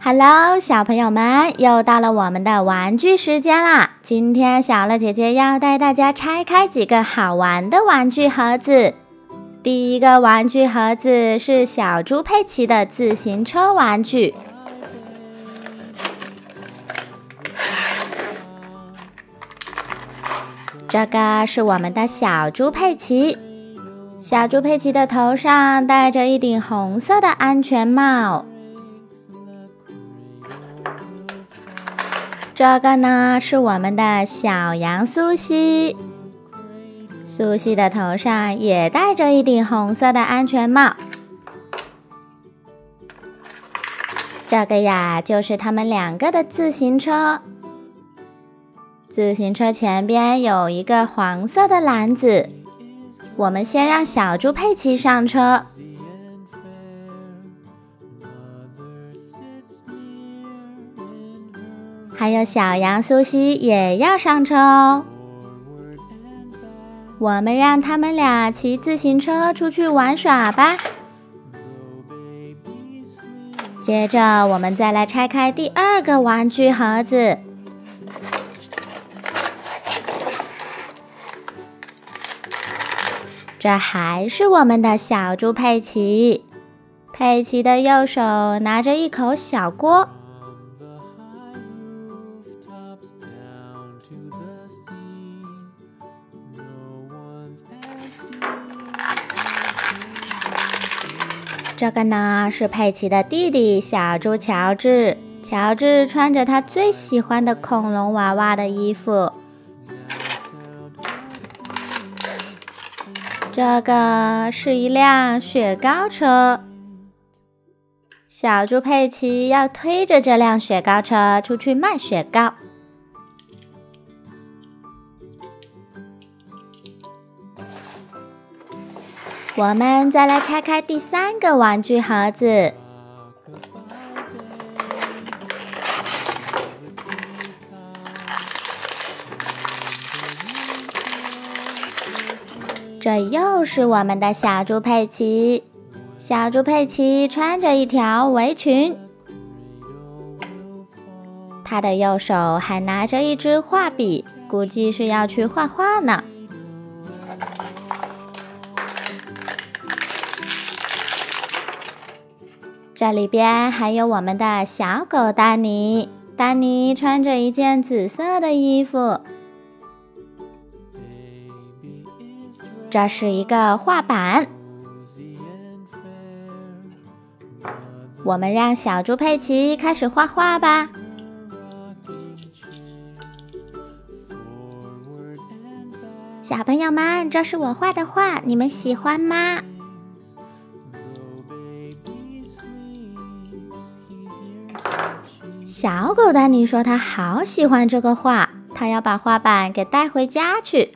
Hello，小朋友们，又到了我们的玩具时间啦！今天小乐姐姐要带大家拆开几个好玩的玩具盒子。第一个玩具盒子是小猪佩奇的自行车玩具，这个是我们的小猪佩奇。小猪佩奇的头上戴着一顶红色的安全帽。这个呢是我们的小羊苏西，苏西的头上也戴着一顶红色的安全帽。这个呀就是他们两个的自行车，自行车前边有一个黄色的篮子。我们先让小猪佩奇上车。还有小羊苏西也要上车哦。我们让他们俩骑自行车出去玩耍吧。接着，我们再来拆开第二个玩具盒子。这还是我们的小猪佩奇。佩奇的右手拿着一口小锅。这个呢是佩奇的弟弟小猪乔治。乔治穿着他最喜欢的恐龙娃娃的衣服。这个是一辆雪糕车。小猪佩奇要推着这辆雪糕车出去卖雪糕。我们再来拆开第三个玩具盒子，这又是我们的小猪佩奇。小猪佩奇穿着一条围裙，他的右手还拿着一支画笔，估计是要去画画呢。这里边还有我们的小狗丹尼，丹尼穿着一件紫色的衣服。这是一个画板，我们让小猪佩奇开始画画吧。小朋友们，这是我画的画，你们喜欢吗？小狗丹尼说：“他好喜欢这个画，他要把画板给带回家去。”